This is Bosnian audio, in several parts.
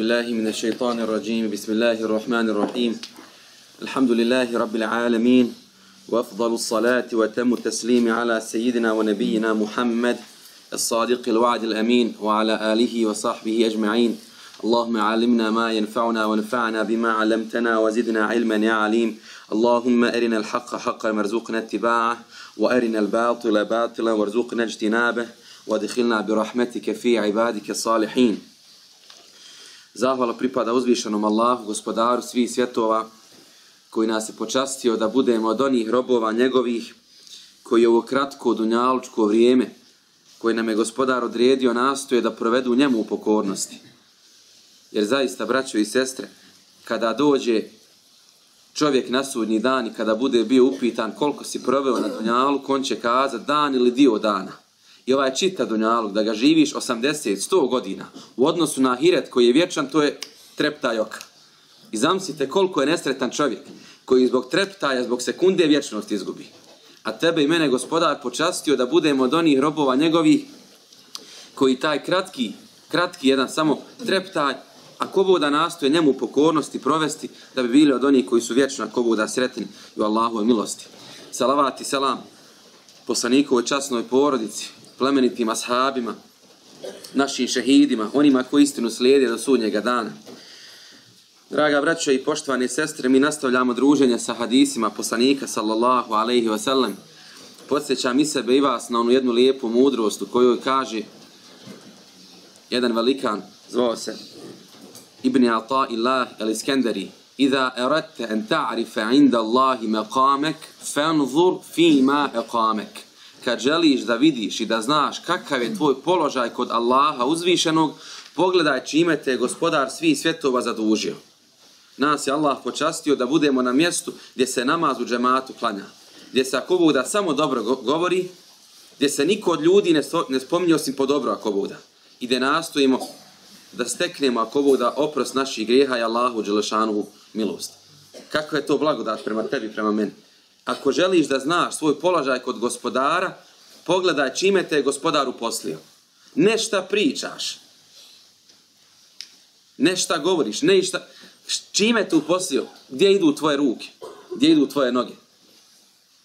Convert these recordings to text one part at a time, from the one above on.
بالله من الشيطان الرجيم. بسم الله الرحمن الرحيم. الحمد لله رب العالمين وأفضل الصلاة وتم التسليم على سيدنا ونبينا محمد الصادق الوعد الأمين وعلى آله وصحبه أجمعين. اللهم علمنا ما ينفعنا وانفعنا بما علمتنا وزدنا علما يا عليم. اللهم أرنا الحق حقا وارزقنا اتباعه وأرنا الباطل باطلا وارزقنا اجتنابه وادخلنا برحمتك في عبادك الصالحين. Zahvala pripada uzvišenom Allahu, gospodaru svih svjetova, koji nas je počastio da budemo od onih robova njegovih, koji je ovo kratko dunjalučko vrijeme, koji nam je gospodar odredio, nastoje da provedu njemu u pokornosti. Jer zaista, braćo i sestre, kada dođe čovjek na sudnji dan i kada bude bio upitan koliko si proveo na dunjalu, on će kazati dan ili dio dana. I ovaj čita dunjaluk, da ga živiš 80, 100 godina, u odnosu na hiret koji je vječan, to je treptaj oka. I zamislite koliko je nesretan čovjek, koji zbog treptaja, zbog sekunde vječnosti izgubi. A tebe i mene gospodar počastio da budemo od onih robova njegovih, koji taj kratki, kratki jedan samo treptaj, a ko da nastoje njemu pokornosti provesti, da bi bili od onih koji su vječno, ko da sretni u Allahove milosti. Salavat i selam poslanikovoj časnoj porodici, plemenitim ashabima, našim šehidima, onima koji istinu slijede do sudnjega dana. Draga braćo i poštovane sestre, mi nastavljamo druženje sa hadisima poslanika sallallahu alaihi wa sallam. Podsjećam i sebe i vas na onu jednu lijepu mudrost u kojoj kaže jedan velikan, zvao se Ibn Ata Ilah el-Iskenderi, Iza eradte en ta'rife inda Allahi meqamek, fanzur fima eqamek kad želiš da vidiš i da znaš kakav je tvoj položaj kod Allaha uzvišenog, pogledaj čime te gospodar svih svjetova zadužio. Nas je Allah počastio da budemo na mjestu gdje se namaz u džematu klanja, gdje se ako Buda samo dobro govori, gdje se niko od ljudi ne, ne spominje osim po dobro ako Buda. I gdje nastojimo da steknemo ako Buda oprost naših grijeha i Allahu dželešanu milost. Kako je to blagodat prema tebi, prema meni? Ako želiš da znaš svoj položaj kod gospodara, pogledaj čime te je gospodar uposlio. Ne šta pričaš. Ne šta govoriš. Ne šta, čime te uposlio. Gdje idu tvoje ruke. Gdje idu tvoje noge.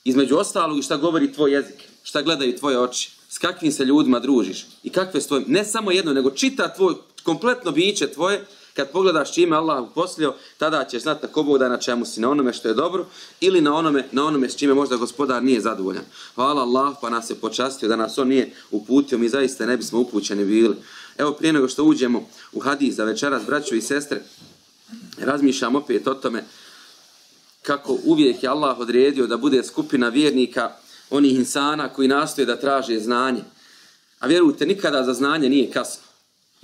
Između ostalog šta govori tvoj jezik. Šta gledaju tvoje oči. S kakvim se ljudima družiš. I kakve s tvojim. Ne samo jedno, nego čita tvoj kompletno biće tvoje kad pogledaš čime Allah uposlio, tada ćeš znati na ko da na čemu si, na onome što je dobro ili na onome, na onome s čime možda gospodar nije zadovoljan. Hvala Allah pa nas je počastio da nas on nije uputio, mi zaista ne bismo upućeni bili. Evo prije nego što uđemo u hadis za večeras, braćo i sestre, razmišljam opet o tome kako uvijek je Allah odredio da bude skupina vjernika onih insana koji nastoje da traže znanje. A vjerujte, nikada za znanje nije kasno.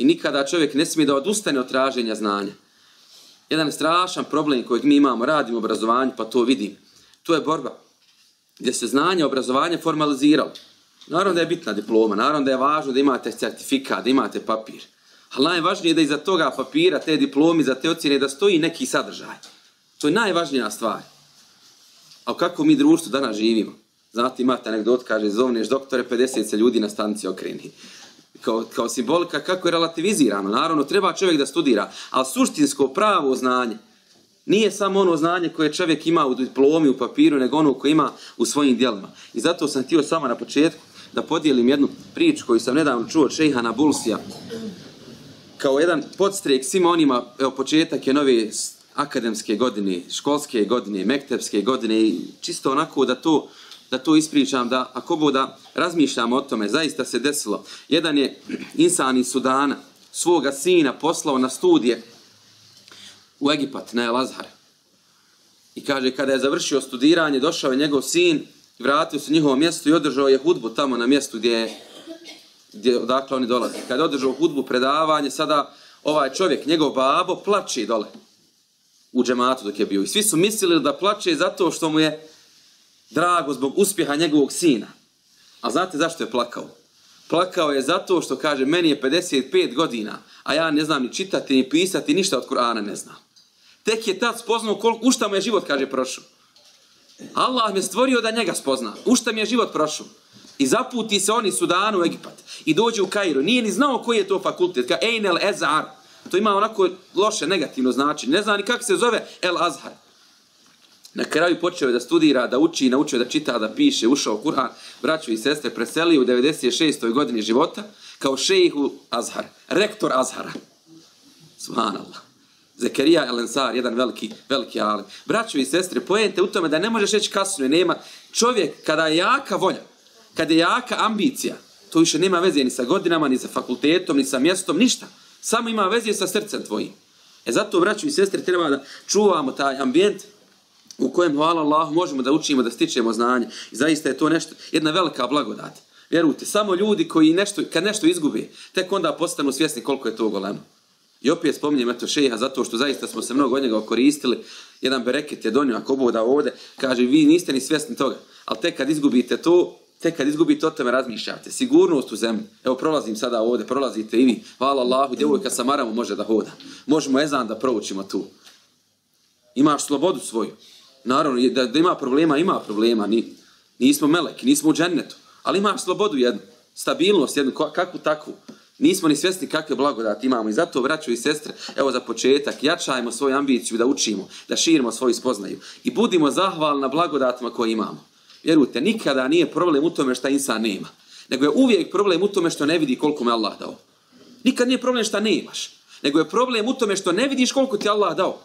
I nikada čovjek ne smije da odustane od traženja znanja. Jedan strašan problem kojeg mi imamo, radimo obrazovanje, pa to vidim. To je borba. Gdje se znanje, obrazovanje formaliziralo. Naravno da je bitna diploma, naravno da je važno da imate certifikat, da imate papir. Ali najvažnije je da iza toga papira, te diplomi, za te ocjene, da stoji neki sadržaj. To je najvažnija stvar. A kako mi društvo danas živimo? Znate, imate anegdot, kaže, zovneš doktore, 50 se ljudi na stanici okreni kao, kao simbolika kako je relativizirano. Naravno, treba čovjek da studira, ali suštinsko pravo znanje nije samo ono znanje koje čovjek ima u diplomi, u papiru, nego ono koje ima u svojim dijelima. I zato sam htio samo na početku da podijelim jednu priču koju sam nedavno čuo od šejhana Bulsija kao jedan podstrijek svima onima, evo početak je nove akademske godine, školske godine, mektepske godine i čisto onako da to da to ispričam, da ako boda razmišljamo o tome, zaista se desilo. Jedan je insan iz Sudana svoga sina poslao na studije u Egipat, na Elazhar. I kaže, kada je završio studiranje, došao je njegov sin, vratio se u njihovo mjesto i održao je hudbu tamo na mjestu gdje, gdje odakle oni dolaze. Kada je održao hudbu, predavanje, sada ovaj čovjek, njegov babo, plače dole u džematu dok je bio. I svi su mislili da plače zato što mu je drago zbog uspjeha njegovog sina. A znate zašto je plakao? Plakao je zato što kaže, meni je 55 godina, a ja ne znam ni čitati, ni pisati, ništa od Kur'ana ne znam. Tek je tad spoznao koliko, u šta mu je život, kaže, prošao. Allah me stvorio da njega spozna. U šta mi je život prošao? I zaputi se oni Sudanu u Egipat. I dođe u Kairu. Nije ni znao koji je to fakultet. Ka Einel Ezar. To ima onako loše, negativno značenje. Ne zna ni kako se zove El Azhar. Na kraju počeo je da studira, da uči, naučio da čita, da piše, ušao u Kur'an, braću i sestre, preselio u 96. godini života kao šejhu Azhar, rektor Azhara. Subhanallah. Zekerija El Ensar, jedan veliki, veliki alim. Braćo i sestre, pojente u tome da ne možeš reći kasno, nema čovjek kada je jaka volja, kada je jaka ambicija, to više nema veze ni sa godinama, ni sa fakultetom, ni sa mjestom, ništa. Samo ima veze sa srcem tvojim. E zato, braćo i sestre, treba da čuvamo taj ambijent u kojem, hvala Allah, možemo da učimo, da stičemo znanje. I zaista je to nešto, jedna velika blagodat. Vjerujte, samo ljudi koji nešto, kad nešto izgube, tek onda postanu svjesni koliko je to golemo. I opet spominjem eto šeha zato što zaista smo se mnogo od njega koristili. Jedan bereket je donio ako boda ovde, kaže vi niste ni svjesni toga. Ali tek kad izgubite to, tek kad izgubite o tome razmišljate. Sigurnost u zemlji. Evo prolazim sada ovde, prolazite i vi. Hvala Allahu, djevojka sa Maramu može da hoda. Možemo ezan da proučimo tu. Imaš slobodu svoju. Naravno, da, da ima problema, ima problema. Ni, nismo meleki, nismo u džennetu. Ali imaš slobodu jednu. Stabilnost jednu, kakvu takvu. Nismo ni svjesni kakve blagodati imamo i zato, braćo i sestre, evo za početak, jačajmo svoju ambiciju da učimo, da širimo svoju spoznaju i budimo zahvalni na blagodatima koje imamo. Vjerujte, nikada nije problem u tome što insan nema, nego je uvijek problem u tome što ne vidi koliko me Allah dao. Nikad nije problem što nemaš, nego je problem u tome što ne vidiš koliko ti Allah dao.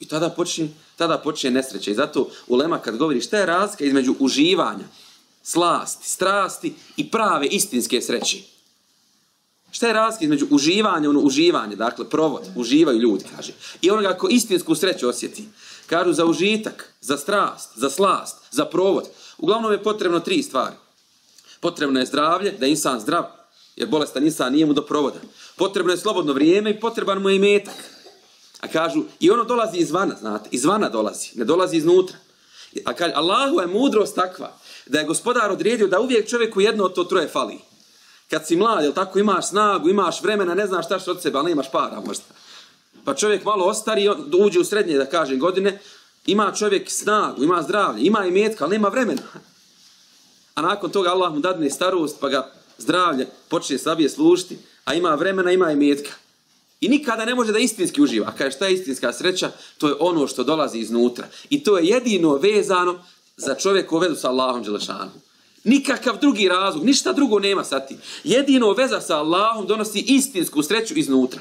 I tada počne, tada počne nesreća. I zato ulema kad govori šta je razlika između uživanja, slasti, strasti i prave istinske sreće. Šta je razlika između uživanja, ono uživanje, dakle provod, uživaju ljudi, kaže. I onoga ko istinsku sreću osjeti. Kažu za užitak, za strast, za slast, za provod. Uglavnom je potrebno tri stvari. Potrebno je zdravlje, da je insan zdrav, jer bolestan insan nije mu do provoda. Potrebno je slobodno vrijeme i potreban mu je metak. A kažu, i ono dolazi izvana, znate, izvana dolazi, ne dolazi iznutra. A kaže, Allahu je mudrost takva, da je gospodar odredio da uvijek čovjeku jedno od to troje fali kad si mlad, jel tako, imaš snagu, imaš vremena, ne znaš šta što od sebe, ali nemaš para možda. Pa čovjek malo ostari, uđe u srednje, da kažem, godine, ima čovjek snagu, ima zdravlje, ima i metka, ali nema vremena. A nakon toga Allah mu dadne starost, pa ga zdravlje počne slabije služiti, a ima vremena, ima i metka. I nikada ne može da istinski uživa. A kaže šta je istinska sreća? To je ono što dolazi iznutra. I to je jedino vezano za čovjeku u sa Allahom Đelešanom. Nikakav drugi razlog, ništa drugo nema sa ti. Jedino veza sa Allahom donosi istinsku sreću iznutra.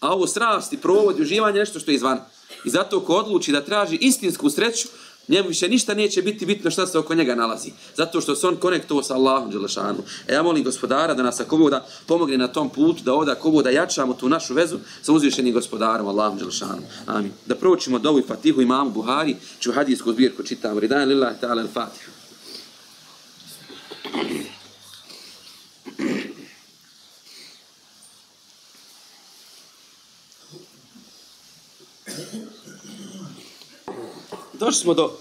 A ovo strasti, provodi, uživanje, nešto što je izvan. I zato ko odluči da traži istinsku sreću, njemu više ništa neće biti bitno šta se oko njega nalazi. Zato što se on konektovao sa Allahom Đelešanu. E ja molim gospodara da nas ako voda pomogne na tom putu, da ovdje ako voda jačamo tu našu vezu sa uzvišenim gospodarom Allahom Đelešanu. Amin. Da proučimo dovu i fatihu imamu Buhari, ću hadijsku zbirku čitam. Ridan lillahi ta'ala al-fatihu. Došli smo do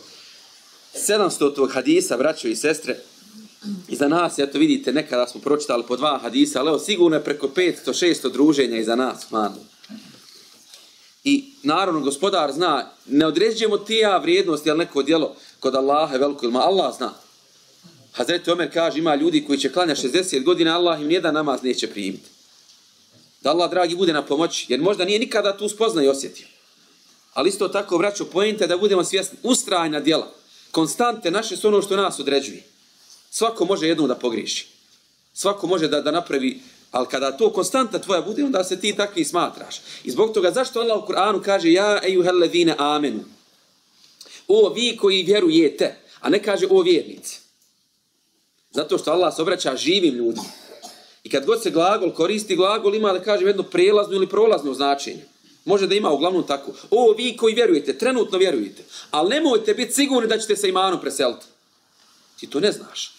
700. hadisa, braćo i sestre. I za nas, eto vidite, nekada smo pročitali po dva hadisa, ali evo sigurno je preko 500-600 druženja i za nas, manu. I naravno, gospodar zna, ne određujemo tija vrijednosti, jel neko djelo kod Allaha je veliko, ili Allah zna. Hazreti Omer kaže, ima ljudi koji će klanja 60 godina, Allah im nijedan namaz neće primiti. Da Allah, dragi, bude na pomoći, jer možda nije nikada tu spozna i osjetio. Ali isto tako, vraću, pojenta da budemo svjesni, ustrajna djela, konstante naše su ono što nas određuje. Svako može jednom da pogriši. Svako može da, da napravi, ali kada to konstanta tvoja bude, onda se ti takvi smatraš. I zbog toga, zašto Allah u Kur'anu kaže, ja ejuhellezine amenu. O vi koji vjerujete, a ne kaže o vjernici. Zato što Allah se obraća živim ljudima. I kad god se glagol koristi, glagol ima da kažem jedno prelazno ili prolazno značenje. Može da ima uglavnom tako. O, vi koji vjerujete, trenutno vjerujete, ali nemojte biti sigurni da ćete se imanom preseliti. Ti to ne znaš.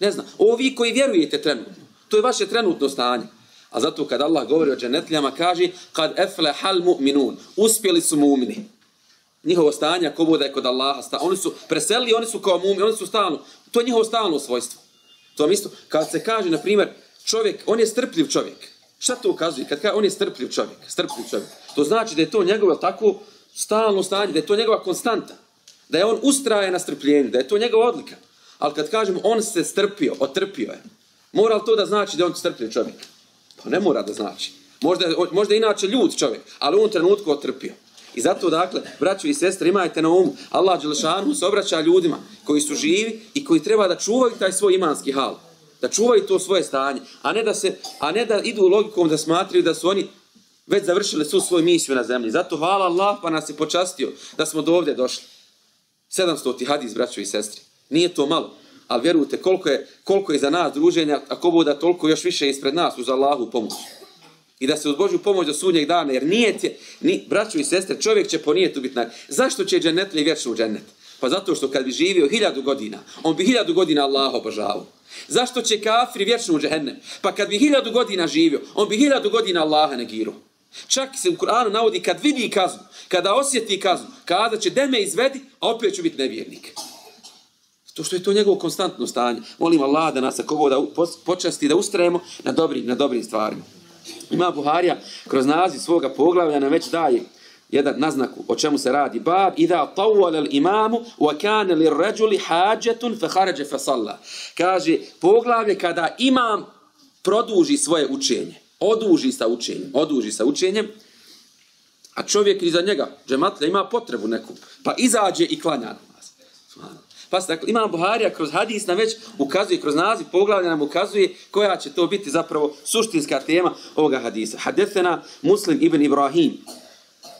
Ne zna. O, vi koji vjerujete trenutno. To je vaše trenutno stanje. A zato kad Allah govori o dženetljama, kaže kad efle hal mu'minun. Uspjeli su mu'mini. Njihovo stanje, ako bude kod Allaha, sta, oni su preselili, oni su kao mu'mini, oni su stalno. To je njihovo stalno svojstvo. To je isto. Kad se kaže, na primjer, čovjek, on je strpljiv čovjek. Šta to ukazuje? Kad kaže, on je strpljiv čovjek, strpljiv čovjek. To znači da je to njegovo tako stalno stanje, da je to njegova konstanta. Da je on ustraje na strpljenju, da je to njegova odlika. Ali kad kažemo, on se strpio, otrpio je. Mora li to da znači da je on strpljiv čovjek? Pa ne mora da znači. Možda, možda inače ljud čovjek, ali u ovom trenutku otrpio. I zato, dakle, braćo i sestre, imajte na umu, Allah Đelešanu se obraća ljudima koji su živi i koji treba da čuvaju taj svoj imanski hal. Da čuvaju to svoje stanje, a ne da, se, a ne da idu logikom da smatraju da su oni već završili su svoju misiju na zemlji. Zato hvala Allah pa nas je počastio da smo do ovdje došli. 700 ti hadis, braćo i sestri. Nije to malo. Ali vjerujte, koliko je, koliko je za nas druženja, ako bude toliko još više ispred nas uz Allahu pomoć. I da se uz Božju pomoć do sudnjeg dana, jer nije ti, ni, braćo i sestre, čovjek će po nijetu biti naj... Zašto će dženetli vječno u džennet? Pa zato što kad bi živio hiljadu godina, on bi hiljadu godina Allah obožavao. Zašto će kafri vječno u džehennem? Pa kad bi hiljadu godina živio, on bi hiljadu godina Allaha negirao. Čak se u Kur'anu navodi kad vidi kaznu, kada osjeti kaznu, kada će deme izvedi, a opet ću biti nevjernik. To što je to njegovo konstantno stanje. Molim Allah da nas ako da počasti da ustrajemo na dobrim, na dobrim stvarima. Ima Buharija kroz naziv svoga poglavlja nam već daje jedan naznak o čemu se radi. Bab idha tawwal al imamu wa kana lir rajuli hajatun fa kharaja fa salla. Kaže poglavlje kada imam produži svoje učenje oduži sa učenjem, oduži sa učenjem, a čovjek iza njega, džematlja, ima potrebu neku, pa izađe i klanja namaz. Pa se, dakle, imam Buharija kroz hadis nam već ukazuje, kroz naziv poglavlja nam ukazuje koja će to biti zapravo suštinska tema ovoga hadisa. Hadethena Muslim ibn Ibrahim.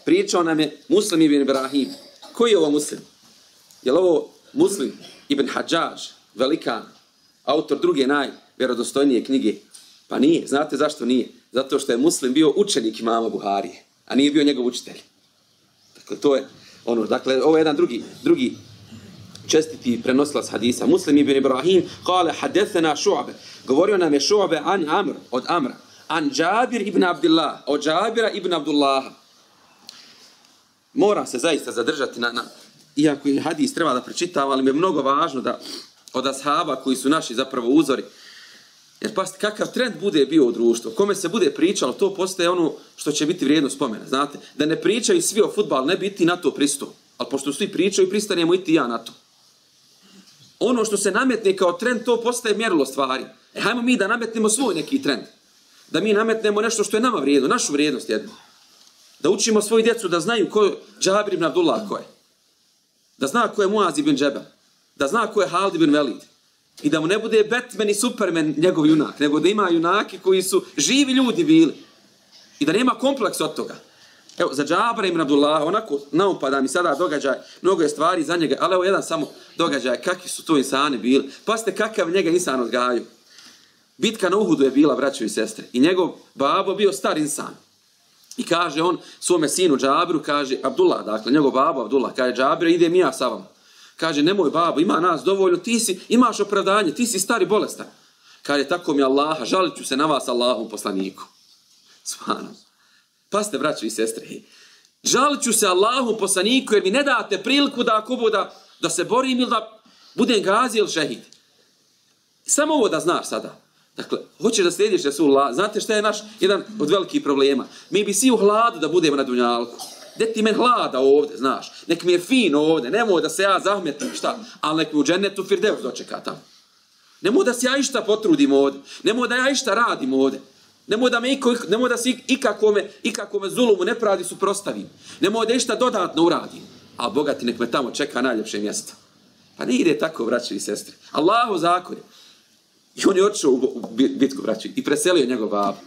Pričao nam je Muslim ibn Ibrahim. Koji je ovo Muslim? Je ovo Muslim ibn Hadžaž, velikan, autor druge najvjerodostojnije knjige Pa nije. Znate zašto nije? Zato što je muslim bio učenik imama Buharije, a nije bio njegov učitelj. Dakle, to je ono, dakle, ovo je jedan drugi, drugi čestiti prenosilac hadisa. Muslim ibn Ibrahim, kale, hadethena šu'abe. Govorio nam je šu'abe an Amr, od Amra. An Džabir ibn Abdullah, od Džabira ibn Abdullaha. Mora se zaista zadržati na, na iako je hadis treba da prečitava, ali mi je mnogo važno da od ashaba koji su naši zapravo uzori, Jer pa kakav trend bude bio u društvu, kome se bude pričalo, to postaje ono što će biti vrijedno spomena. Znate, da ne pričaju svi o futbalu, ne biti na to pristo. Ali pošto svi pričaju, pristanemo i ti ja na to. Ono što se nametne kao trend, to postaje mjerilo stvari. E, hajmo mi da nametnemo svoj neki trend. Da mi nametnemo nešto što je nama vrijedno, našu vrijednost jednu. Da učimo svoju djecu da znaju ko je Džabir ibn Abdullah ko je. Da zna ko je Muaz ibn Džebel. Da zna ko je Halid ibn Velid. I da mu ne bude Batman i Superman njegov junak, nego da ima junaki koji su živi ljudi bili. I da nema kompleks od toga. Evo, za Džabra ibn Abdullah, onako naupada mi sada događaj, mnogo je stvari za njega, ali evo jedan samo događaj, kakvi su to insani bili. Pa ste kakav njega insan odgaju. Bitka na Uhudu je bila, braćo i sestre, i njegov babo bio star insan. I kaže on svome sinu Džabru, kaže, Abdullah, dakle, njegov babo Abdullah, kaže, Džabir, ide mi ja sa vam. Kaže, nemoj babo, ima nas dovoljno, ti si, imaš opravdanje, ti si stari bolestan. Kaže, tako mi Allaha, žalit ću se na vas Allahom poslaniku. Svano. Pa ste, braćo i sestre, žalit ću se Allahom poslaniku, jer mi ne date priliku da ako da, da se borim ili da budem gazi ili šehid. Samo ovo da znaš sada. Dakle, hoćeš da slijediš Resulullah, znate šta je naš jedan od velikih problema? Mi bi svi u hladu da budemo na dunjalku gdje ti men hlada ovdje, znaš, nek mi je fino ovdje, nemoj da se ja zahmetim, šta, ali nek mi u džennetu Firdeus dočeka tamo. Nemoj da se ja išta potrudim ovdje, nemoj da ja išta radim ovdje, nemoj da, me iko, nemoj da se ikakome, ikakome zulumu nepravdi suprostavim, nemoj da išta dodatno uradim, a Boga ti nek me tamo čeka najljepše mjesto. Pa ne ide tako, braće i sestre. Allahu zakon je. I on je otišao u bitku, braće, i preselio njegov babu.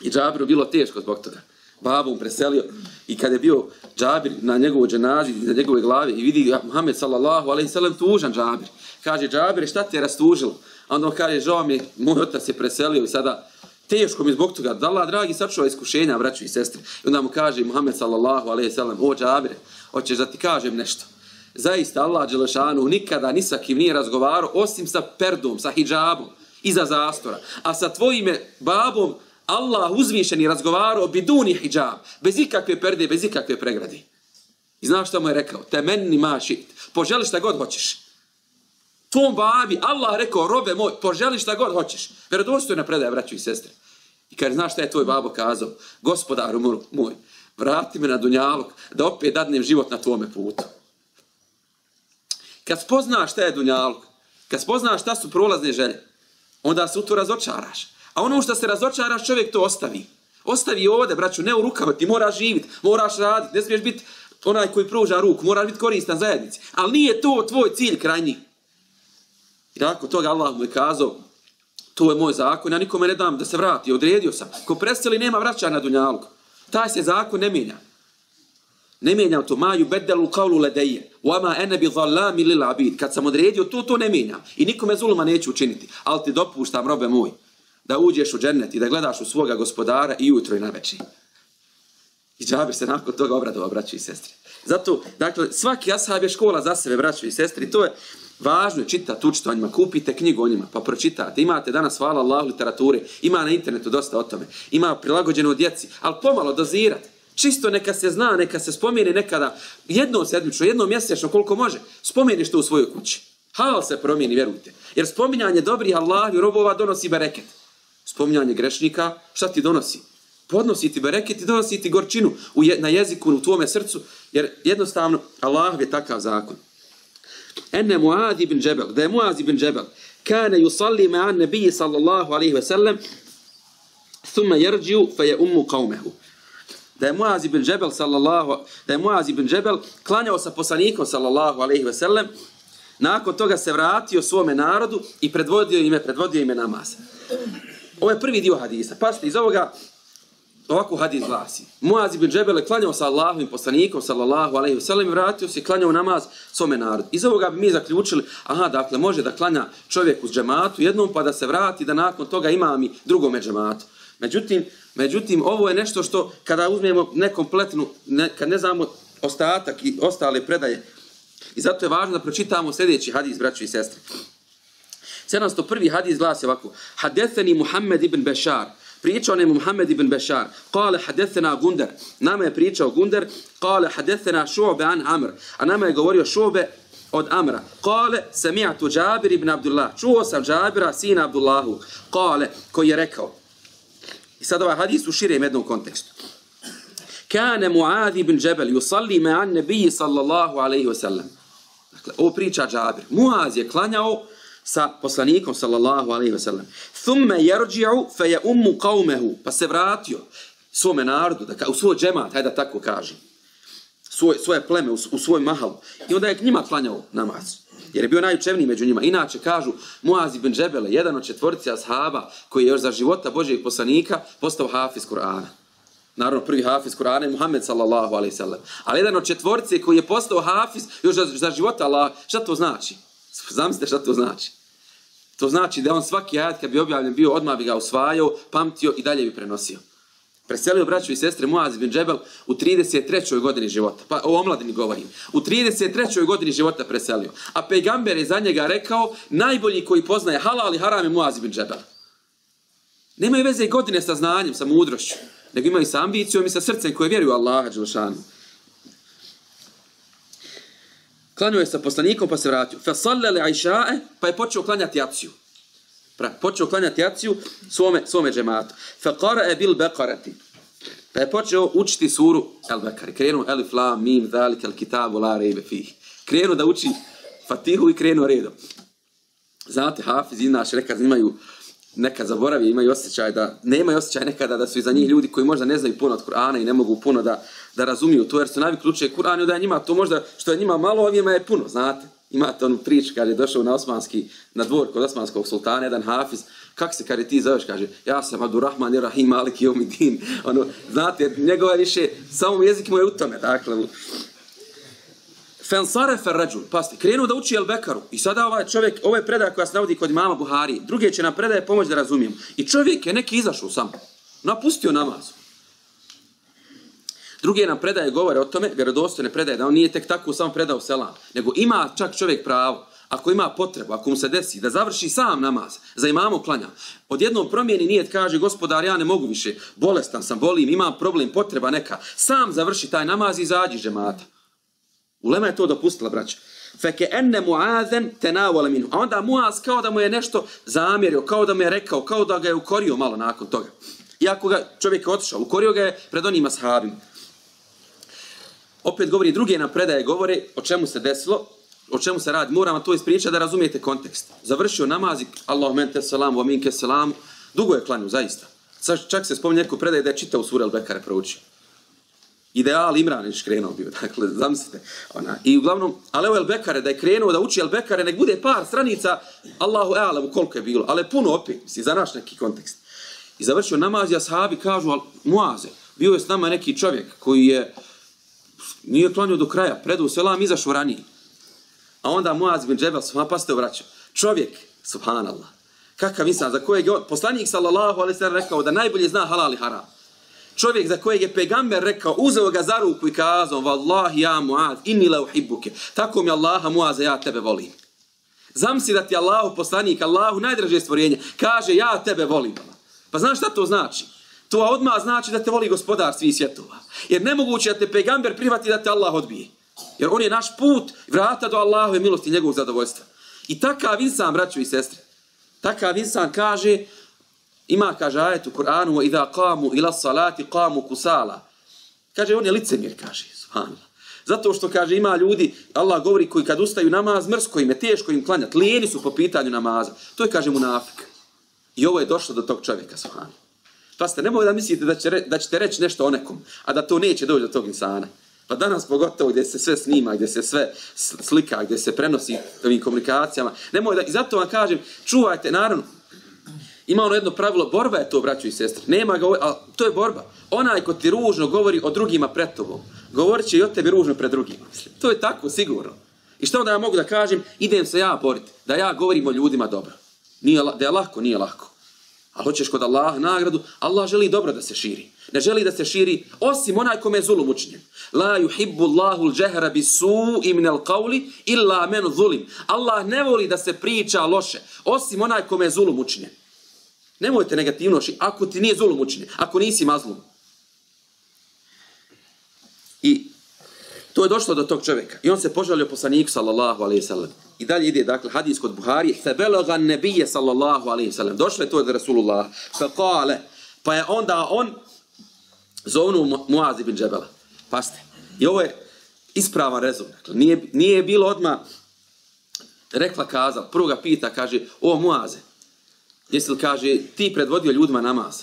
I Džabiru bilo teško zbog toga babom preselio i kad je bio Džabir na njegovoj dženazi, na njegove glave i vidi Muhammed sallallahu alaihi sallam tužan Džabir. Kaže Džabir, šta te je rastužilo? A onda kaže, žao mi, moj otac je preselio i sada teško mi zbog toga. Da Allah, dragi, sačuva iskušenja, braću i sestre. I onda mu kaže Muhammed sallallahu alaihi sallam, o Džabir, hoćeš da ti kažem nešto. Zaista Allah Đelešanu nikada ni sa kim nije razgovarao osim sa perdom, sa hijabom, iza zastora. A sa tvojim babom Allah uzvišeni razgovarao biduni hijab, bez ikakve perde, bez ikakve pregrade. I znaš što mu je rekao? Temenni mašit. Poželi šta god hoćeš. Tvom babi, Allah rekao, robe moj, poželi šta god hoćeš. Verodostojna predaja, braću i sestre. I kad znaš šta je tvoj babo kazao? Gospodaru moj, vrati me na dunjalog, da opet dadnem život na tvome putu. Kad spoznaš šta je dunjalog, kad spoznaš šta su prolazne želje, onda se u to razočaraš. A ono što se razočaraš, čovjek to ostavi. Ostavi ovdje, braću, ne u rukama, ti moraš živjeti, moraš raditi, ne smiješ biti onaj koji pruža ruku, moraš biti koristan zajednici. Ali nije to tvoj cilj krajnji. I nakon toga Allah mu je kazao, to je moj zakon, ja nikome ne dam da se vrati, odredio sam. Ko preseli nema vraća na dunjalku. Taj se zakon ne mijenja. Ne mijenjam to. Maju bedelu kaulu ledeje. Uama ene bi zalami lil abid. Kad sam odredio to, to ne mijenjam. I nikome zuluma neću učiniti. Ali ti dopuštam, robe moj, da uđeš u džennet i da gledaš u svoga gospodara i jutro i na večer. I džabir se nakon toga obradova, braći i sestri. Zato, dakle, svaki ashab je škola za sebe, braći i sestri. To je važno je čitati, učiti o njima. Kupite knjigu o njima, pa pročitate. Imate danas, hvala Allah, literature. Ima na internetu dosta o tome. Ima prilagođeno djeci. Ali pomalo dozirati. Čisto neka se zna, neka se spomeni nekada, jednom sedmično, jednom mjesečno, koliko može, spomeniš što u svojoj kući. Hal se promijeni, vjerujte. Jer spominjanje dobrih Allah i robova donosi bereket. Spominjanje grešnika, šta ti donosi? Podnosi ti bereket i donosi ti gorčinu u je, na jeziku, u tvome srcu, jer jednostavno Allah je takav zakon. Enne Muad ibn Džebel, da je Muaz ibn Džebel, kane yusalli ma'an nebiji sallallahu alaihi ve sellem, thumma jerđiju fe je ummu da je Muaz ibn Džebel sallallahu da je Muaz ibn Džebel klanjao sa poslanikom sallallahu alejhi ve sellem nakon toga se vratio svome narodu i predvodio ime predvodio ime namaz ovo je prvi dio hadisa. Pazite iz ovoga ovako hadis glasi. Muaz ibn Džebel je klanjao sa Allahovim poslanikom sallallahu alejhi ve sellem i vratio se klanjao namaz svome narodu. Iz ovoga bi mi zaključili aha dakle može da klanja čovjek uz džematu jednom pa da se vrati da nakon toga ima mi drugom džematu. Međutim, međutim, ovo je nešto što kada uzmemo nekompletnu, ne, kad ne znamo ostatak i ostale predaje, i zato je važno da pročitamo sljedeći hadis, braćo i sestre. 701. hadis glasi ovako. Hadetheni Muhammed ibn Bešar. Pričao nam Muhammed ibn Bešar. Kale hadethena Gundar. Nama je pričao Gundar. Kale hadethena Šobe an Amr. A nama je govorio Šobe od Amra. Kale sami'atu Džabir ibn Abdullah. Čuo sam Džabira, sina Abdullahu. Kale, koji je rekao. I sad ovaj hadis u širem jednom kontekstu. Kane Muad ibn Džebel yusalli ma'an nebiji sallallahu alaihi wa sallam. Dakle, ovo priča Džabir. Muaz je klanjao sa poslanikom sallallahu alaihi wa sallam. Thumme jerđi'u fe je ummu qavmehu. Pa se vratio svome narodu, da, u svoj džemat, hajde da tako kažem. Svoje, svoje pleme, u, u svoj mahal. I onda je k njima klanjao namaz jer je bio najučevniji među njima. Inače, kažu, Muaz ibn Džebele, jedan od četvorci ashaba, koji je još za života Božijeg poslanika, postao hafiz Kur'ana. Naravno, prvi hafiz Kur'ana je Muhammed sallallahu alaihi sallam. Ali jedan od četvorci koji je postao hafiz još za, za života Allah, šta to znači? Zamislite šta to znači? To znači da on svaki ajat kad bi objavljen bio, odmah bi ga usvajao, pamtio i dalje bi prenosio. Preselio braću i sestre Muaz bin Džebel u 33. godini života. Pa o omladini govorim. U 33. godini života preselio. A pejgamber je za njega rekao najbolji koji poznaje halal i haram je Muaz bin Džebel. Nemaju veze i godine sa znanjem, sa mudrošću. Nego imaju sa ambicijom i sa srcem koje vjeruju Allaha Đelšanu. Klanio je sa poslanikom pa se vratio. Fa sallale ajšae pa je počeo klanjati aciju pra, počeo klanjati jaciju svome, svome džematu. Fa qara e bil bekarati. Pa je počeo učiti suru El Bekari. Krenuo Elif La Mim Zalik El Kitabu La Rebe Fih. Krenuo da uči Fatihu i krenuo redom. Znate, Hafiz i naš rekad imaju nekad zaboravi, imaju osjećaj da, nema osjećaj nekada da su iza njih ljudi koji možda ne znaju puno od Kur'ana i ne mogu puno da, da razumiju to, jer su navikli uče Kur'an i da je njima to možda, što je njima malo, ovima je puno, znate imate onu priču, kaže, došao na osmanski, na dvor kod osmanskog sultana, jedan hafiz, kak se, kaže, ti zoveš, kaže, ja sam Abdurrahman i Rahim Malik i Omidin, ono, znate, njegova više, samo jezik mu je u tome, dakle, Fensare ferrađu, pasti, krenuo da uči El Bekaru i sada ovaj čovjek, ovaj predaja koja se navodi kod imama Buhari, druge će nam predaje pomoć da razumijem. I čovjek je neki izašao sam, napustio namaz. Druge nam predaje govore o tome, vjerodostojne predaje, da on nije tek tako samo predao selam, nego ima čak čovjek pravo, ako ima potrebu, ako mu se desi, da završi sam namaz, za imamo klanja. Odjednom promijeni nijet, kaže, gospodar, ja ne mogu više, bolestan sam, bolim, imam problem, potreba neka, sam završi taj namaz i izađi žemata. Ulema je to dopustila, braćo. Feke enne muazen te navole minu. A onda muaz kao da mu je nešto zamjerio, kao da mu je rekao, kao da ga je ukorio malo nakon toga. Iako ga čovjek je otišao, ukorio ga je pred onima sahabima opet govori druge nam predaje govore o čemu se desilo, o čemu se radi. Moramo to ispričati da razumijete kontekst. Završio namazik, Allah men te salam, wa minke salam, dugo je klanio, zaista. čak se spominje neko predaje da je čitao sura Al-Bekare proučio. Ideal Imran je krenuo bio, dakle, zamislite. Ona. I uglavnom, ali evo Al-Bekare, da je krenuo da uči Al-Bekare, nek bude par stranica, Allahu e'alamu koliko je bilo, ali puno opet, misli, za naš neki kontekst. I završio namaz, ja sahabi kažu, al, muaze, bio je s nama neki čovjek koji je, nije klanio do kraja, predao selam, izašao ranije. A onda Muaz bin Džebel, pa pasite vraćao. Čovjek, subhanallah, kakav insan, za kojeg je poslanik sallallahu alaihi sallam rekao da najbolje zna halal i haram. Čovjek za kojeg je pegamber rekao, uzeo ga za ruku i kazao, vallahi ja Muaz, inni la uhibbuke, tako mi Allaha Muaz, ja tebe volim. Zamsi da ti Allahu poslanik, Allahu najdraže stvorenje, kaže ja tebe volim. Pa znaš šta to znači? To odmah znači da te voli gospodar svih svjetova. Jer nemoguće da te pegamber prihvati da te Allah odbije. Jer on je naš put, vrata do Allahove milosti i njegovog zadovoljstva. I takav insan, braćo i sestre, takav insan kaže, ima, kaže ajet u Kur'anu, idha qamu ila salati qamu kusala. Kaže, on je licemir, kaže, subhanallah. Zato što, kaže, ima ljudi, Allah govori, koji kad ustaju namaz, mrsko im je, teško im klanjati, lijeni su po pitanju namaza. To je, kaže, munafik. I ovo je došlo do tog čovjeka, subhanallah. Pa ste, nemoj da mislite da, će re, da ćete reći nešto o nekom, a da to neće doći do tog insana. Pa danas pogotovo gdje se sve snima, gdje se sve slika, gdje se prenosi ovim komunikacijama. Nemoj da, i zato vam kažem, čuvajte, naravno, ima ono jedno pravilo, borba je to, braćo i sestre. Nema ga, ali to je borba. Onaj ko ti ružno govori o drugima pred tobom, govorit će i o tebi ružno pred drugima. To je tako, sigurno. I što onda ja mogu da kažem, idem se ja boriti, da ja govorim o ljudima dobro. Nije, da je lako, nije lako. A hoćeš kod Allah nagradu, Allah želi dobro da se širi. Ne želi da se širi osim onaj kome je zulum učinjen. La yuhibbu Allahu al-jahra bis-su'i min al-qawli illa man zulim. Allah ne voli da se priča loše osim onaj kome je zulum učinjen. Nemojte negativno ši, ako ti nije zulum učinjen, ako nisi mazlum. I to je došlo do tog čovjeka. I on se požalio poslaniku sallallahu alaihi sallam. I dalje ide, dakle, hadis kod Buhari, febeloga nebije, sallallahu alaihi sallam. Došlo je to od Rasulullah. Fekale. pa je onda on zovnu Muaz ibn Džebela. Paste. I ovo je ispravan rezum. Dakle, nije, nije bilo odma rekla, kaza. prvo ga pita, kaže, o Muaze, jesi li, kaže, ti predvodio ljudima namaz?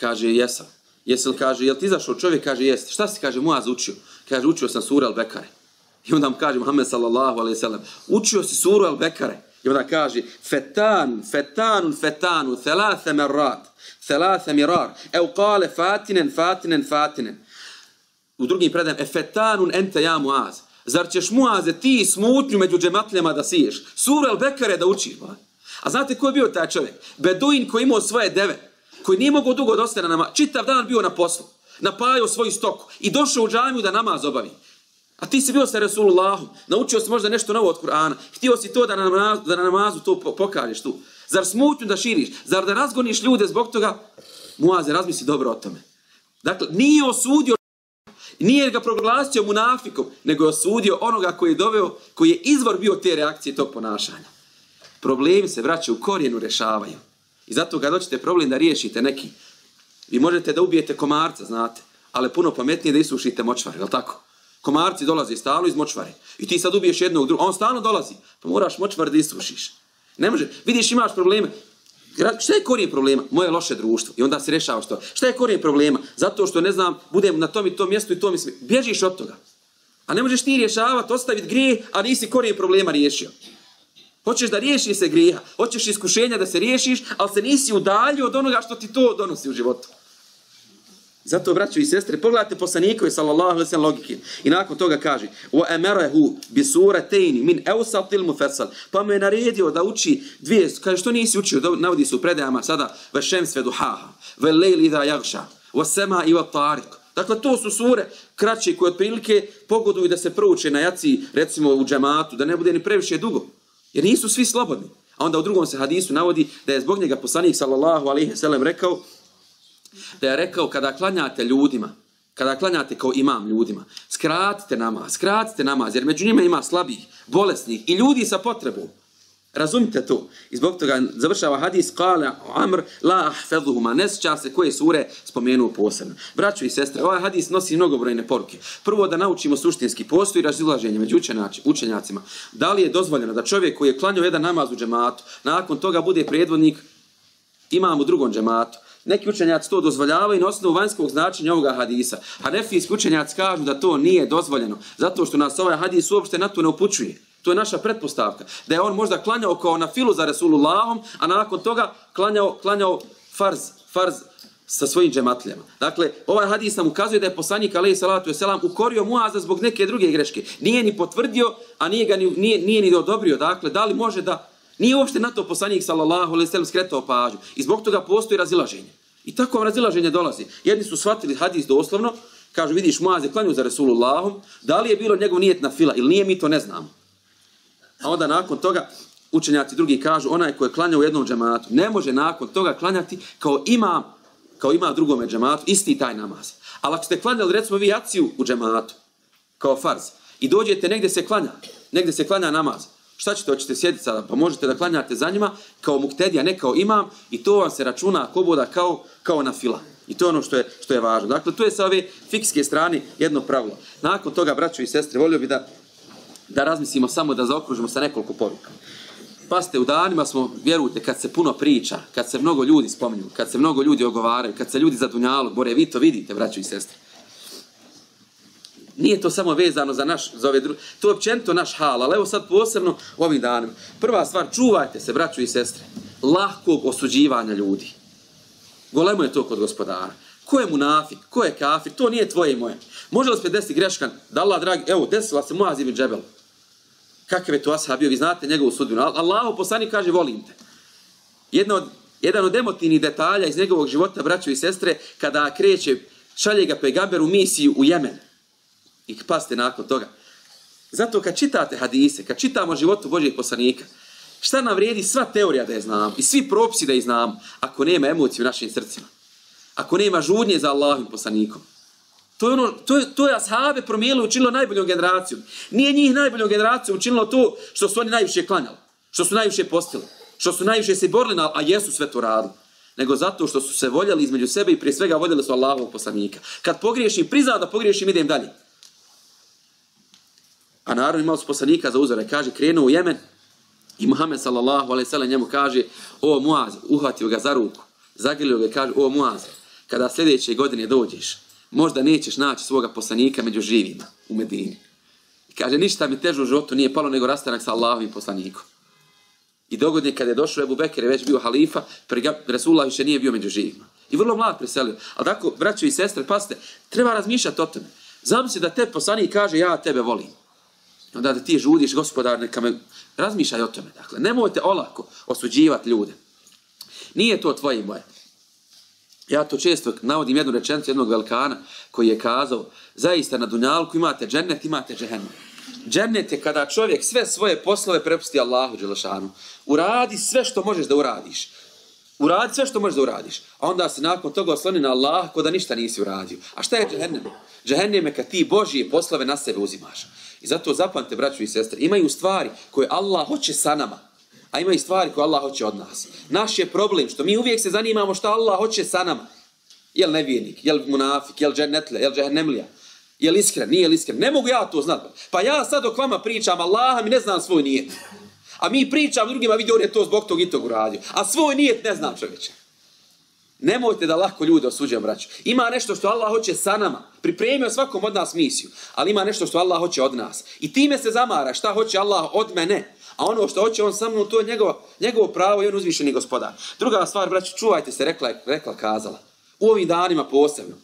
Kaže, jesam. Jesi li, kaže, jel ti izašao čovjek? Kaže, jeste. Šta si, kaže, Muaz učio? Kaže, učio sam sura al-Bekare. I onda mu kaže Muhammed sallallahu alaihi sallam, učio si suru al-Bekare. I onda kaže, fetan, fetanun, fetanu, thalatha merrat, thalatha mirar, ev kale fatinen, fatinen, fatinen. U drugim predajem, e fetanun ente ja muaz. Zar ćeš muaze ti smutnju među džematljama da siješ? Suru al-Bekare da učiš, ba? A znate ko je bio taj čovjek? Beduin koji imao svoje deve, koji nije mogao dugo da ostane na čitav dan bio na poslu, napajao svoju stoku i došao u džamiju da namaz obavi. A ti si bio sa Resulullahom, naučio si možda nešto novo od Kur'ana, htio si to da na namazu, da na namazu to pokažeš tu. Zar smutnju da širiš? Zar da razgoniš ljude zbog toga? Muaze, razmisli dobro o tome. Dakle, nije osudio, nije ga proglasio munafikom, nego je osudio onoga koji je doveo, koji je izvor bio te reakcije tog ponašanja. Problemi se vraćaju u korijenu, rešavaju. I zato kad hoćete problem da riješite neki, vi možete da ubijete komarca, znate, ali puno pametnije da isušite močvare, je li tako? Komarci dolaze stalno iz močvare. I ti sad ubiješ jednog drugog. On stalno dolazi. Pa moraš močvar da isušiš. Ne može. Vidiš imaš probleme. Šta je korijen problema? Moje loše društvo. I onda se rešava što. Šta je korijen problema? Zato što, ne znam, budem na tom i tom mjestu i tom mjestu. Bježiš od toga. A ne možeš ti rješavati, ostaviti grije, a nisi korijen problema riješio. Hoćeš da riješiš se grija. Hoćeš iskušenja da se riješiš, ali se nisi udaljio od onoga što ti to donosi u životu. Zato, braćo i sestre, pogledajte poslanikove, sallallahu alejhi ve sellem logike. I nakon toga kaže, wa amarahu bi suratayn min awsatil mufassal. Pa mu je naredio da uči dvije, kaže, što nisi učio? Navodi se u predajama sada, ve šems ve duhaha, ve lejl idha jagša, wa sema i wa tariq." Dakle, to su sure kraće koje otprilike pogoduju da se prouče na jaci, recimo u džematu, da ne bude ni previše dugo. Jer nisu svi slobodni. A onda u drugom se hadisu navodi da je zbog njega poslanik, sallallahu alejhi ve sellem rekao, da je rekao kada klanjate ljudima, kada klanjate kao imam ljudima, skratite namaz, skratite namaz, jer među njima ima slabih, bolesnih i ljudi sa potrebom. Razumite to. I zbog toga završava hadis Kale amr la ahfadhuhuma nesča se koje sure spomenuo posebno. Braćo i sestre, ovaj hadis nosi mnogobrojne poruke. Prvo da naučimo suštinski postoj i razilaženje među učenjacima. Da li je dozvoljeno da čovjek koji je klanjao jedan namaz u džematu, nakon toga bude predvodnik imam u drugom džematu, Neki učenjaci to dozvoljavaju na osnovu vanjskog značenja ovoga hadisa. Hanefijski učenjaci kažu da to nije dozvoljeno, zato što nas ovaj hadis uopšte na to ne upućuje. To je naša pretpostavka. Da je on možda klanjao kao na filu za Resulullahom, a nakon toga klanjao, klanjao farz, farz sa svojim džematljama. Dakle, ovaj hadis nam ukazuje da je poslanik alaih salatu je selam ukorio Muaza zbog neke druge greške. Nije ni potvrdio, a nije, ga ni, nije, nije ni odobrio. Dakle, da li može da... Nije uopšte na to poslanik sallallahu alejhi ve sellem skretao pažnju. I zbog toga postoji razilaženje. I tako vam razilaženje dolazi. Jedni su shvatili hadis doslovno, kažu, vidiš, Muaz je klanju za Resulullahom, da li je bilo njegov nijet na fila ili nije, mi to ne znamo. A onda nakon toga učenjaci drugi kažu, onaj ko je klanjao u jednom džematu, ne može nakon toga klanjati kao ima, kao ima drugom džematu, isti taj namaz. Ali ako ste klanjali, recimo vi jaciju u džematu, kao farz, i dođete negdje se klanja, negdje se klanja namaz, šta ćete, hoćete sjediti sada, pa možete da klanjate za njima kao muktedija, ne kao imam, i to vam se računa koboda kao, kao na fila. I to je ono što je, što je važno. Dakle, to je sa ove fikske strane jedno pravilo. Nakon toga, braćo i sestre, volio bi da da razmislimo samo da zaokružimo sa nekoliko poruka. Paste, u danima smo, vjerujte, kad se puno priča, kad se mnogo ljudi spominju, kad se mnogo ljudi ogovaraju, kad se ljudi za dunjalu bore, vi to vidite, braćo i sestre. Nije to samo vezano za naš, za ove druge, to je općenito naš hal, ali evo sad posebno u ovim danima. Prva stvar, čuvajte se, braću i sestre, lahkog osuđivanja ljudi. Golemo je to kod gospodara. Ko je munafik, ko je kafir, to nije tvoje i moje. Može li se desiti greškan, da Allah dragi, evo, desila se Muaz ibn Džebel, kakav je to ashab bio, vi znate njegovu sudbinu. Allah poslani kaže, volim te. Jedno od, jedan od emotivnih detalja iz njegovog života, braćo i sestre, kada kreće, šalje ga pegamber u misiju u Jemen. I paste nakon toga. Zato kad čitate hadise, kad čitamo životu Božih poslanika, šta nam vrijedi sva teorija da je znam i svi propisi da je znam, ako nema emocije u našim srcima. Ako nema žudnje za Allahom poslanikom. To je, ono, to je, to je ashabe promijenilo učinilo najboljom generacijom. Nije njih najboljom generacijom učinilo to što su oni najviše klanjali, što su najviše postili, što su najviše se borili, na, a jesu sve to radili. Nego zato što su se voljeli između sebe i prije svega voljeli su Allahovog poslanika. Kad pogriješim, priznao da pogriješim, idem dalje. A naravno imao su poslanika za uzore. Kaže, krenuo u Jemen i Muhammed sallallahu alaihi sallam njemu kaže, o Muaz, uhvatio ga za ruku, zagrilio ga i kaže, o Muaz, kada sljedeće godine dođeš, možda nećeš naći svoga poslanika među živima u Medini. I kaže, ništa mi težo u životu nije palo nego rastanak sa Allahovim poslanikom. I dogodnje kada je došao Ebu Bekir, je već bio halifa, Resulullah više nije bio među živima. I vrlo mlad preselio. Ali tako, braćo i sestre, paste, treba razmišljati o tome. Zamisli se da te poslanik kaže, ja tebe volim. Onda da ti žudiš, gospodar, neka me... Razmišljaj o tome. Dakle, nemojte olako osuđivati ljude. Nije to tvoje i moje. Ja to često navodim jednu rečenicu jednog velikana koji je kazao, zaista na Dunjalku imate džennet, imate džehennem. Džennet je kada čovjek sve svoje poslove prepusti Allahu Đelešanu. Uradi sve što možeš da uradiš. Uradi sve što možeš da uradiš. A onda se nakon toga osloni na Allah ko da ništa nisi uradio. A šta je džehennem? Džehennem je kad ti Božije poslove na sebe uzimaš. I zato zapamte, braću i sestre, imaju stvari koje Allah hoće sa nama a ima i stvari koje Allah hoće od nas. Naš je problem što mi uvijek se zanimamo što Allah hoće sa nama. Jel nevjernik, jel munafik, jel džennetle, jel džehennemlija, jel iskren, nije li iskren. Ne mogu ja to znati. Pa ja sad dok vama pričam Allaha mi ne znam svoj nijet. A mi pričam drugima, vidi on je to zbog tog i tog uradio. A svoj nijet ne znam čovječe. Nemojte da lako ljude osuđujem, braću. Ima nešto što Allah hoće sa nama. Pripremio svakom od nas misiju. Ali ima nešto što Allah hoće od nas. I time se zamara šta hoće Allah od mene. A ono što hoće on sa mnom, to je njegovo, njegovo pravo i on uzvišeni gospodar. Druga stvar, braću, čuvajte se, rekla, rekla, kazala. U ovim danima posebno.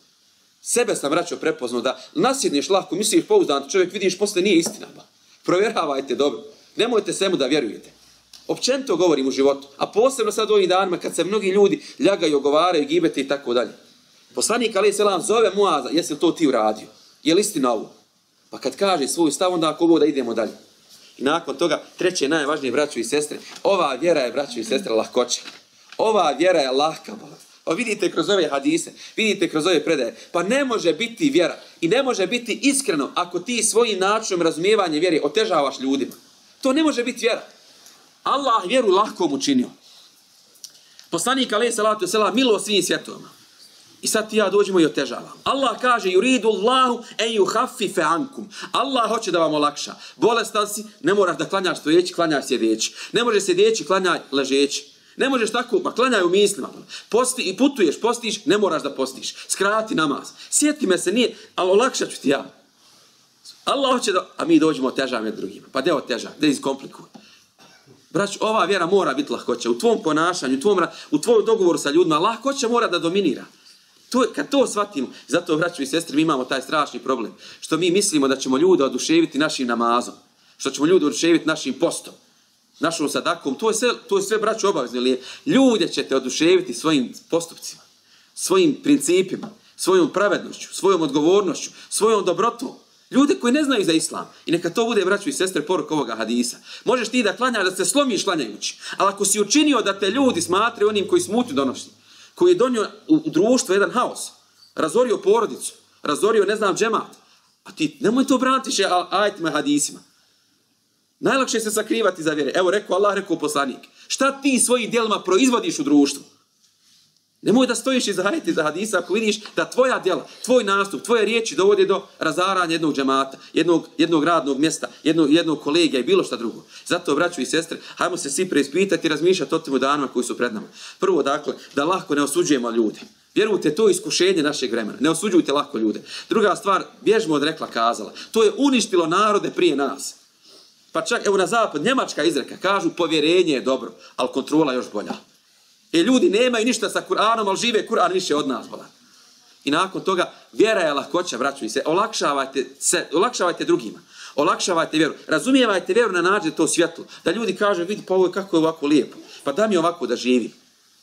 Sebe sam, braćo, prepoznao da nasjedneš lako, misliš pouzdan, čovjek vidiš, posle nije istina. Ba. Provjeravajte dobro. Nemojte svemu da vjerujete. Općenito govorim u životu. A posebno sad u ovim danima kad se mnogi ljudi ljagaju, ogovaraju, gibete i tako dalje. Poslanik Ali Selam zove Muaza, jesi li to ti uradio? Je li istina ovo? Pa kad kaže svoj stav, onda ako da idemo dalje. I nakon toga, treće najvažnije, braću i sestre, ova vjera je, braću i sestre, lahkoća. Ova vjera je lahka, Pa vidite kroz ove hadise, vidite kroz ove predaje. Pa ne može biti vjera i ne može biti iskreno ako ti svojim načinom razumijevanje vjeri otežavaš ljudima. To ne može biti vjera. Allah vjeru lahko mu činio. Poslanik alaih salatu selam milo svim svjetovima. I sad ti ja dođemo i otežavam. Allah kaže, yuridu Allahu en yuhaffife ankum. Allah hoće da vam olakša. Bolestan si, ne moraš da klanjaš stojeći, klanjaš sjedeći. Ne možeš sjedeći, klanjaj ležeći. Ne možeš tako, pa klanjaj u mislima. Posti i putuješ, postiš, ne moraš da postiš. Skrati namaz. Sjeti me se, nije, ali olakšat ću ti ja. Allah hoće da, a mi dođemo otežavam jednim drugima. Pa gdje otežavam, gdje izkomplikujem. Brać, ova vjera mora biti lahkoća. U tvom ponašanju, u tvom, u tvom dogovoru sa ljudima, lahkoća mora da dominira. To, kad to shvatimo, zato, braću i sestri, mi imamo taj strašni problem. Što mi mislimo da ćemo ljude oduševiti našim namazom. Što ćemo ljude oduševiti našim postom. Našom sadakom. To je sve, to je sve braću obavezno. Ljude ćete oduševiti svojim postupcima. Svojim principima. Svojom pravednošću. Svojom odgovornošću. Svojom dobrotom. Ljude koji ne znaju za islam. I neka to bude, braću i sestre, poruk ovoga hadisa. Možeš ti da klanjaš, da se slomiš klanjajući. Ali ako si učinio da te ljudi smatraju onim koji smutnju donosi, koji je donio u društvo jedan haos, razorio porodicu, razorio, ne znam, džemat, a ti nemoj to braniti ajitima hadisima. Najlakše se sakrivati za vjere. Evo, rekao Allah, rekao poslanik. Šta ti svojim dijelima proizvodiš u društvu? Nemoj da stojiš iza hajti za hadisa ako vidiš da tvoja djela, tvoj nastup, tvoje riječi dovode do razaranja jednog džemata, jednog, jednog radnog mjesta, jednog, jednog kolegija i bilo šta drugo. Zato, braću i sestre, hajmo se svi preispitati i razmišljati o tim danima koji su pred nama. Prvo, dakle, da lahko ne osuđujemo ljude. Vjerujte, to je iskušenje našeg vremena. Ne osuđujte lako ljude. Druga stvar, bježmo od rekla kazala. To je uništilo narode prije nas. Pa čak, evo na zapad, njemačka izreka, kažu povjerenje je dobro, ali kontrola još bolja. I ljudi nemaju ništa sa Kur'anom, ali žive Kur'an više od nas, bolan. I nakon toga, vjera je lahkoća, vraću i se, olakšavajte, se, olakšavajte drugima. Olakšavajte vjeru. Razumijevajte vjeru na nađe to svjetlo. Da ljudi kažu, vidi, pa ovo je kako je ovako lijepo. Pa da mi ovako da živi.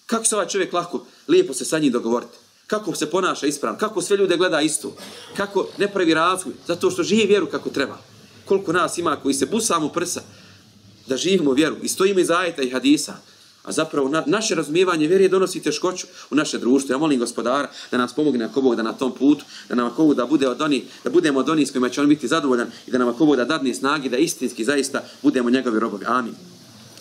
Kako se ovaj čovjek lako, lijepo se sa njim dogovoriti. Kako se ponaša ispravno. Kako sve ljude gleda isto. Kako ne pravi razvoj. Zato što živi vjeru kako treba. Koliko nas ima koji se busamo prsa da živimo vjeru. I stojimo iz ajeta i hadisa. A zapravo na, naše razumijevanje vjerije donosi teškoću u naše društvo. Ja molim gospodara da nas pomogne ako Bog da na tom putu, da nam ako da, bude od oni, da budemo od onih s kojima će on biti zadovoljan i da nam ako Bog da dadne snagi da istinski zaista budemo njegovi robovi. Amin.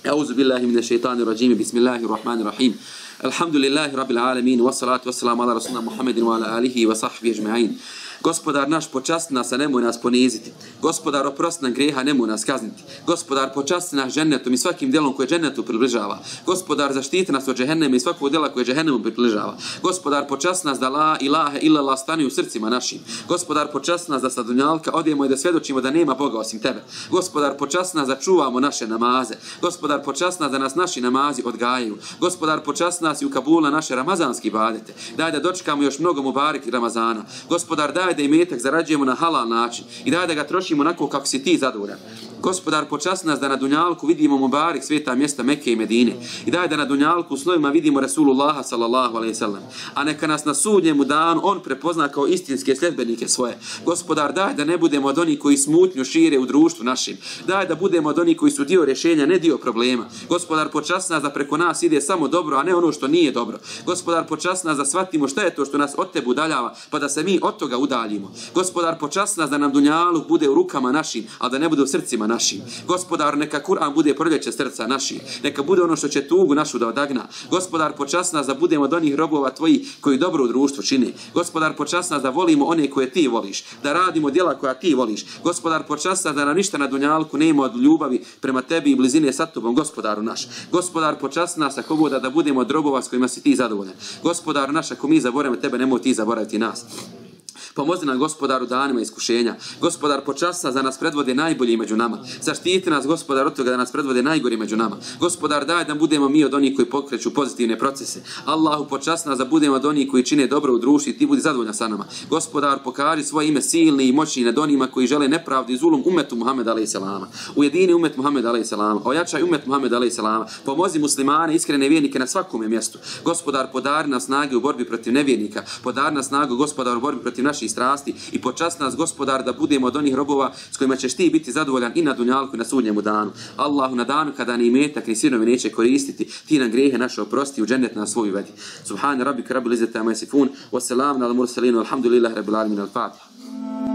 أعوذ بالله من الشيطان الرجيم بسم الله الرحمن الرحيم الحمد لله رب العالمين والصلاة والسلام على رسولنا محمد وعلى آله وصحبه أجمعين Gospodar naš počasti nas, a nemoj nas poniziti. Gospodar oprosti nam greha, nemoj nas kazniti. Gospodar počasti nas žennetom i svakim djelom koje žennetu približava. Gospodar zaštiti nas od džehennema i svakog djela koje džehennemu približava. Gospodar počasti nas da la ilaha illa la stani u srcima našim. Gospodar počasti nas da sa dunjalka odijemo i da svedočimo da nema Boga osim tebe. Gospodar počasti nas da čuvamo naše namaze. Gospodar počasti nas da nas naši namazi odgajaju. Gospodar počasti nas i u Kabula naše ramazanski badete. Daj da dočekamo još mnogo mubarik Ramazana. Gospodar daj daj da imetak zarađujemo na halal način i daj da ga trošimo onako kako si ti zadovoljan. Gospodar, počast nas da na Dunjalku vidimo Mubarik sveta mjesta Mekke i Medine. I daj da na Dunjalku s snovima vidimo Rasulullaha sallallahu alaihi sallam. A neka nas na sudnjemu danu on prepozna kao istinske sljedbenike svoje. Gospodar, daj da ne budemo od onih koji smutnju šire u društvu našim. Daj da budemo od onih koji su dio rješenja, ne dio problema. Gospodar, počast nas da preko nas ide samo dobro, a ne ono što nije dobro. Gospodar, počast nas da shvatimo šta je to što nas od tebe udaljava, pa da se mi od toga udaljimo. Gospodar, počast nas da nam Dunjaluk bude u rukama našim, a da ne bude u srcima našim. Gospodar, neka Kur'an bude proljeće srca naših. Neka bude ono što će tugu našu da odagna. Gospodar, počas nas da budemo od onih robova tvoji koji dobro u društvu čini. Gospodar, počas nas da volimo one koje ti voliš. Da radimo djela koja ti voliš. Gospodar, počas nas da nam ništa na dunjalku nema od ljubavi prema tebi i blizine sa tobom, gospodaru naš. Gospodar, počas nas ako voda da budemo od robova s kojima si ti zadovoljan. Gospodar naš, ako mi zaboravimo tebe, nemoj ti zaboraviti nas. Pomozi nam gospodaru danima iskušenja. Gospodar počasa za nas predvode najbolji među nama. Zaštiti nas gospodar od toga da nas predvode najgori među nama. Gospodar daj da budemo mi od onih koji pokreću pozitivne procese. Allahu počas nas da budemo od onih koji čine dobro u društvu i ti budi zadovoljan sa nama. Gospodar pokaži svoje ime silni i moćni nad onima koji žele nepravdu i zulum umetu Muhammed a.s. Ujedini umet Muhammed a.s. Ojačaj umet Muhammed a.s. Pomozi muslimane, iskrene vjernike na svakom mjestu. Gospodar podari nas snage u borbi protiv nevjernika. Podari nas snagu gospodar u borbi protiv naših strasti i počast nas gospodar da budemo od onih robova s kojima ćeš ti biti zadovoljan i na dunjalku i na sudnjemu danu. Allahu na danu kada ni metak ni sinovi neće koristiti, ti nam grehe naše oprosti u džennet na svoju vedi. Subhane rabbika rabbil izzati amma yasifun wa salamun al mursalin walhamdulillahi rabbil alamin al-fatih.